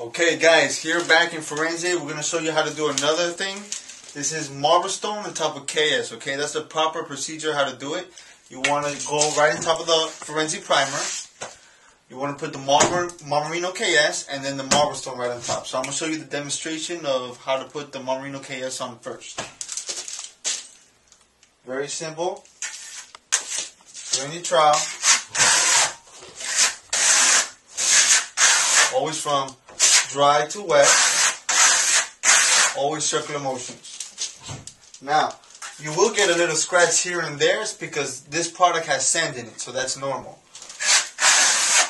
Okay guys, here back in Firenze, we're going to show you how to do another thing. This is marble stone on top of KS, okay? That's the proper procedure how to do it. You want to go right on top of the Firenze primer. You want to put the marble, Marmarino KS and then the marble stone right on top. So I'm going to show you the demonstration of how to put the Marmarino KS on first. Very simple. In your trowel. Always from dry to wet. Always circular motions. Now, you will get a little scratch here and there it's because this product has sand in it, so that's normal.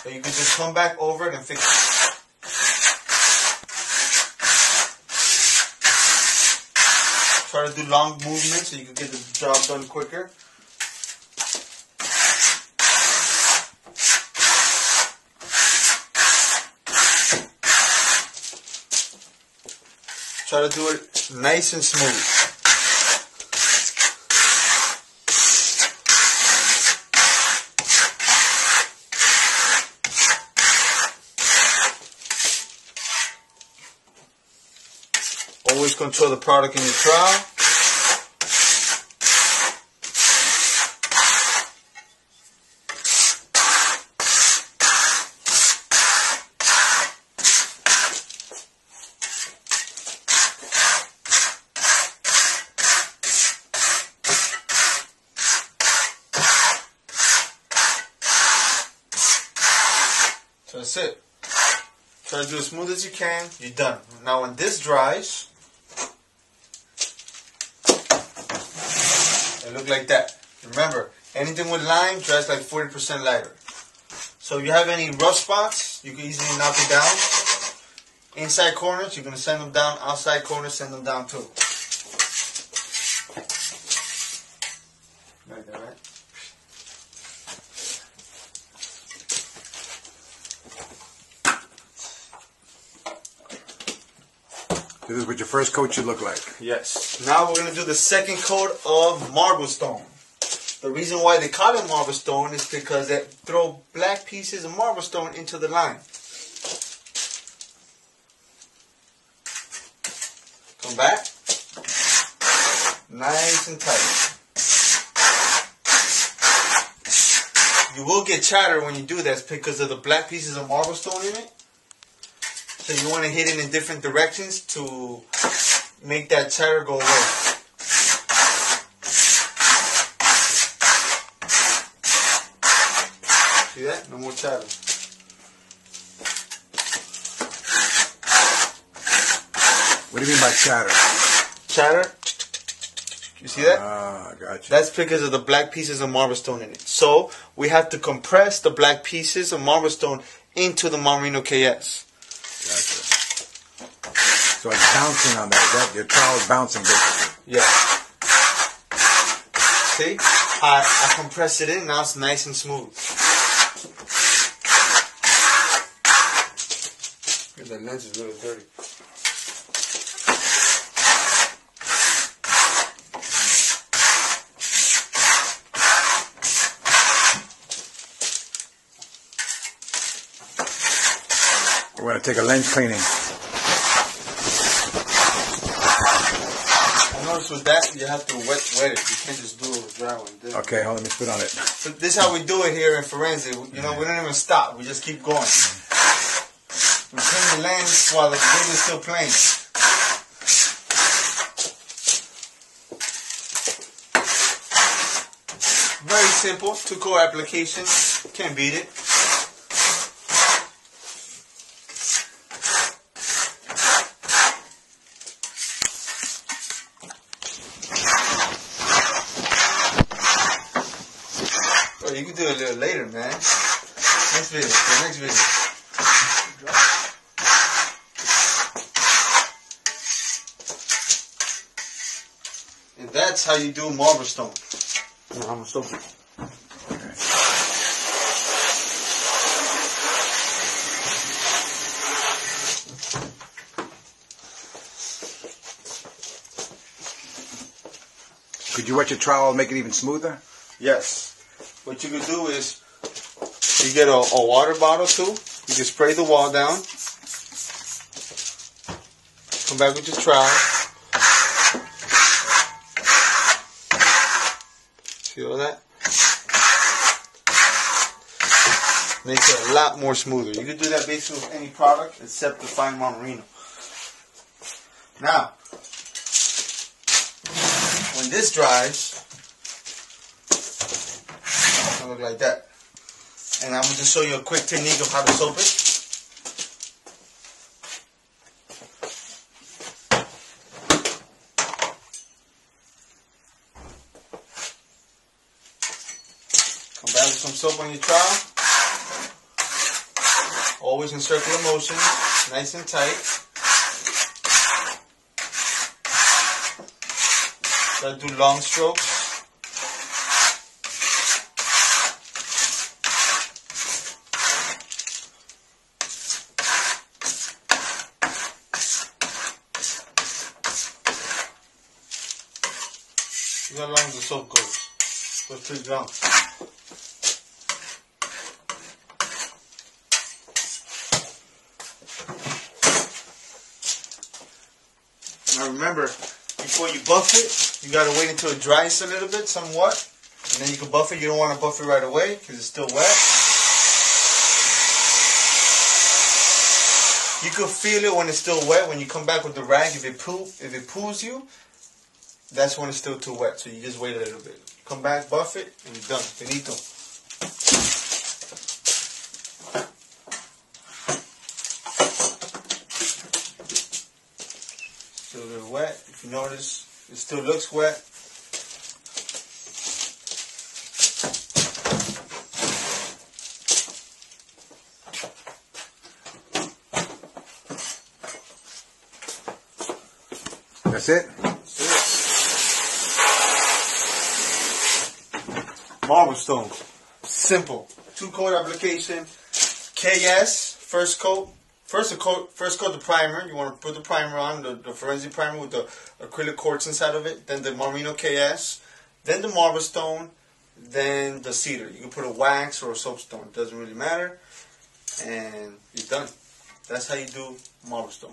But you can just come back over it and fix it. Try to do long movements so you can get the job done quicker. Try to do it nice and smooth. Always control the product in your trowel. That's it. Try to do as smooth as you can. You're done. Now when this dries, it look like that. Remember, anything with lime dries like 40% lighter. So if you have any rough spots, you can easily knock it down. Inside corners, you're gonna send them down. Outside corners, send them down too. Like that, right? This is what your first coat should look like. Yes. Now we're gonna do the second coat of marble stone. The reason why they call it marble stone is because they throw black pieces of marble stone into the line. Come back. Nice and tight. You will get chatter when you do that because of the black pieces of marble stone in it. So you want to hit it in different directions to make that chatter go away. See that? No more chatter. What do you mean by chatter? Chatter? You see that? Ah, gotcha. That's because of the black pieces of marble stone in it. So we have to compress the black pieces of marble stone into the Marino KS. Gotcha. So it's bouncing on that. that your trowel's bouncing basically. Yeah. See? I, I compress it in, now it's nice and smooth. The lens is a little dirty. We're going to take a lens cleaning. I noticed with that, you have to wet, wet it. You can't just do it with dry one. This- Okay, hold on, let me spit on it. So this is how we do it here in Firenze. You know, we don't even stop. We just keep going. We clean the lens while the video is still playing. Very simple, two-core application. Can't beat it. You can do it a little later, man. Next video, the next video. And that's how you do marble stone. No, I'm so Could you wet your trowel and make it even smoother? Yes. What you could do is you get a, a water bottle too. You can spray the wall down. Come back with your trowel. See all that? Makes it a lot more smoother. You can do that basically with any product except the fine Marmarino. Now, when this dries, gonna look like that. And I'm gonna just show you a quick technique of how to soap it. Come back with some soap on your trowel. Always in circular motion, nice and tight. Gotta do long strokes. How long the soap goes. Goes pretty long. Now remember, before you buff it, you gotta wait until it dries a little bit, somewhat, and then you can buff it. You don't want to buff it right away because it's still wet. You can feel it when it's still wet. When you come back with the rag, if it poo, if it poos you, that's when it's still too wet. So you just wait a little bit. Come back, buff it, and you're done. Finito. Still a little wet. If you notice, it still looks wet. That's it? Marble stone. Simple. Two coat application. KS, first coat. First, coat, first coat the primer. You want to put the primer on, the, the Firenze primer with the acrylic quartz inside of it. Then the Marino KS. Then the marble stone. Then the cedar. You can put a wax or a soapstone. It doesn't really matter. And you're done. That's how you do marble stone.